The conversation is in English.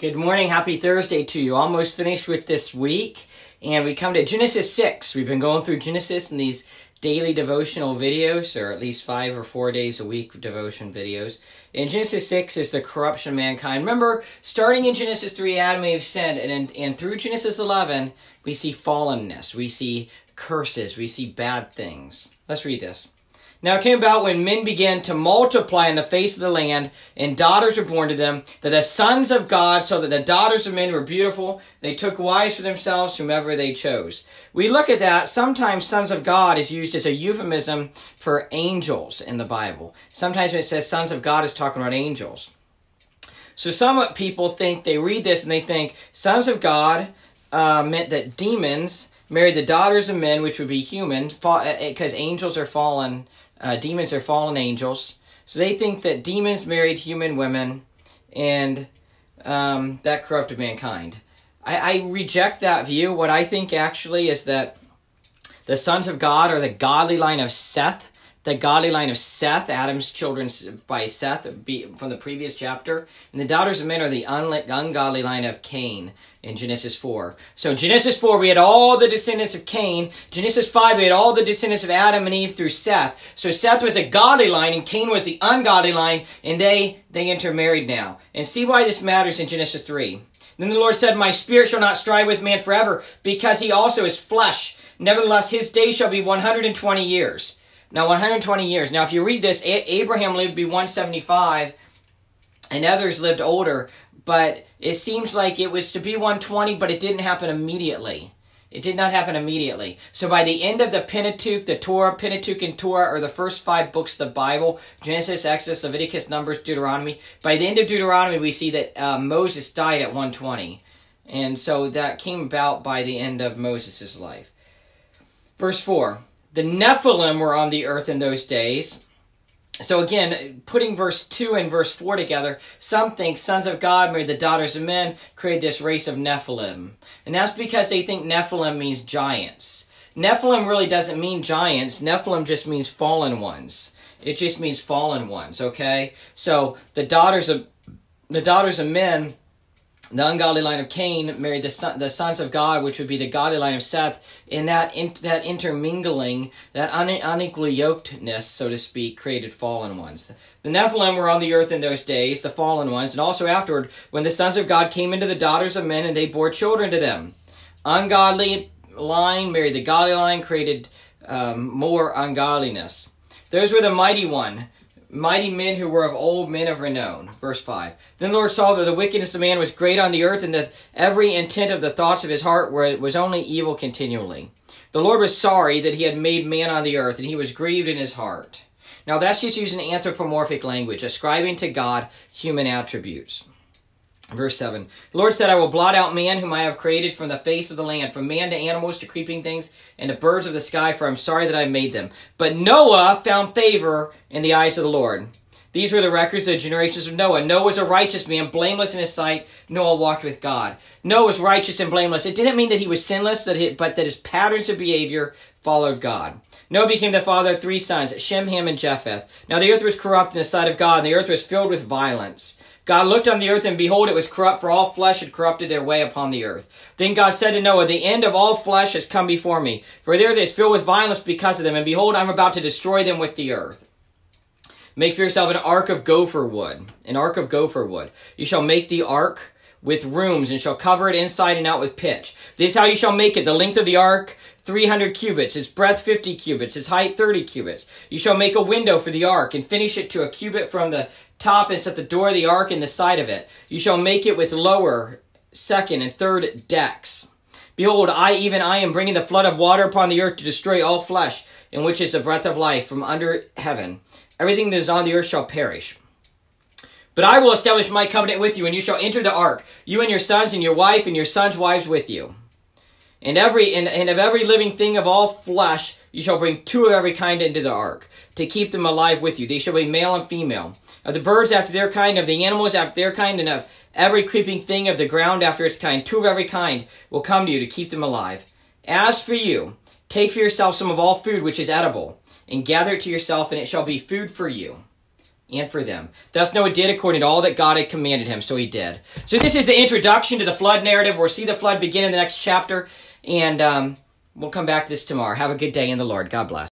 Good morning. Happy Thursday to you. Almost finished with this week. And we come to Genesis 6. We've been going through Genesis in these daily devotional videos, or at least five or four days a week devotion videos. In Genesis 6 is the corruption of mankind. Remember, starting in Genesis 3, Adam and Eve sinned, and, and through Genesis 11, we see fallenness, we see curses, we see bad things. Let's read this. Now it came about when men began to multiply in the face of the land, and daughters were born to them, that the sons of God saw that the daughters of men were beautiful. They took wives for themselves, whomever they chose. We look at that. Sometimes sons of God is used as a euphemism for angels in the Bible. Sometimes when it says sons of God, is talking about angels. So some people think, they read this and they think sons of God uh, meant that demons married the daughters of men, which would be human, because uh, angels are fallen uh, demons are fallen angels. So they think that demons married human women and um, that corrupted mankind. I, I reject that view. What I think actually is that the sons of God are the godly line of Seth the godly line of Seth, Adam's children by Seth from the previous chapter. And the daughters of men are the ungodly line of Cain in Genesis 4. So Genesis 4, we had all the descendants of Cain. Genesis 5, we had all the descendants of Adam and Eve through Seth. So Seth was a godly line and Cain was the ungodly line, and they, they intermarried now. And see why this matters in Genesis 3. Then the Lord said, My spirit shall not strive with man forever, because he also is flesh. Nevertheless, his days shall be 120 years. Now, 120 years. Now, if you read this, Abraham lived to be 175, and others lived older, but it seems like it was to be 120, but it didn't happen immediately. It did not happen immediately. So by the end of the Pentateuch, the Torah, Pentateuch, and Torah are the first five books of the Bible Genesis, Exodus, Leviticus, Numbers, Deuteronomy. By the end of Deuteronomy, we see that uh, Moses died at 120. And so that came about by the end of Moses' life. Verse 4 the Nephilim were on the earth in those days. So again, putting verse 2 and verse 4 together, some think sons of God married the daughters of men, created this race of Nephilim. And that's because they think Nephilim means giants. Nephilim really doesn't mean giants. Nephilim just means fallen ones. It just means fallen ones, okay? So the daughters of the daughters of men the ungodly line of Cain married the son, the sons of God, which would be the godly line of Seth. In that in, that intermingling, that un, unequally yokedness, so to speak, created fallen ones. The Nephilim were on the earth in those days, the fallen ones, and also afterward, when the sons of God came into the daughters of men, and they bore children to them. Ungodly line married the godly line, created um, more ungodliness. Those were the mighty one mighty men who were of old men of renown. Verse 5. Then the Lord saw that the wickedness of man was great on the earth, and that every intent of the thoughts of his heart was only evil continually. The Lord was sorry that he had made man on the earth, and he was grieved in his heart. Now that's just using anthropomorphic language, ascribing to God human attributes. Verse 7 The Lord said, I will blot out man whom I have created from the face of the land, from man to animals to creeping things and to birds of the sky, for I'm sorry that I made them. But Noah found favor in the eyes of the Lord. These were the records of the generations of Noah. Noah was a righteous man, blameless in his sight. Noah walked with God. Noah was righteous and blameless. It didn't mean that he was sinless, but that his patterns of behavior followed God. Noah became the father of three sons, Shem, Ham, and Japheth. Now the earth was corrupt in the sight of God, and the earth was filled with violence. God looked on the earth, and behold, it was corrupt, for all flesh had corrupted their way upon the earth. Then God said to Noah, The end of all flesh has come before me, for the earth is filled with violence because of them, and behold, I'm about to destroy them with the earth. Make for yourself an ark of gopher wood, an ark of gopher wood. You shall make the ark with rooms, and shall cover it inside and out with pitch. This is how you shall make it. The length of the ark, 300 cubits, its breadth 50 cubits, its height 30 cubits. You shall make a window for the ark, and finish it to a cubit from the top, and set the door of the ark in the side of it. You shall make it with lower, second, and third decks. Behold, I, even I, am bringing the flood of water upon the earth to destroy all flesh, in which is the breath of life from under heaven. Everything that is on the earth shall perish. But I will establish my covenant with you, and you shall enter the ark, you and your sons, and your wife, and your sons' wives with you. And every and, and of every living thing of all flesh you shall bring two of every kind into the ark, to keep them alive with you. They shall be male and female. Of the birds after their kind, of the animals after their kind, and of every creeping thing of the ground after its kind, two of every kind will come to you to keep them alive. As for you, take for yourself some of all food which is edible, and gather it to yourself, and it shall be food for you. and for them. Thus Noah did according to all that God had commanded him, so he did. So this is the introduction to the flood narrative. We'll see the flood begin in the next chapter, and um, we'll come back to this tomorrow. Have a good day in the Lord. God bless.